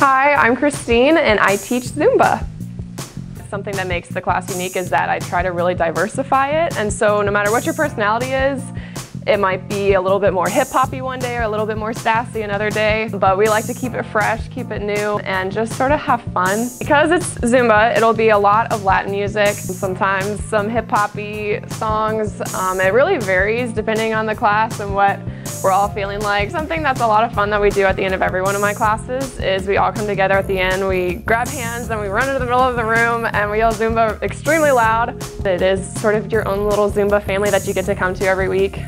Hi, I'm Christine and I teach Zumba. Something that makes the class unique is that I try to really diversify it and so no matter what your personality is, it might be a little bit more hip-hoppy one day or a little bit more sassy another day, but we like to keep it fresh, keep it new, and just sort of have fun. Because it's Zumba, it'll be a lot of Latin music, sometimes some hip-hoppy songs. Um, it really varies depending on the class and what we're all feeling like. Something that's a lot of fun that we do at the end of every one of my classes is we all come together at the end, we grab hands and we run into the middle of the room and we yell Zumba extremely loud. It is sort of your own little Zumba family that you get to come to every week.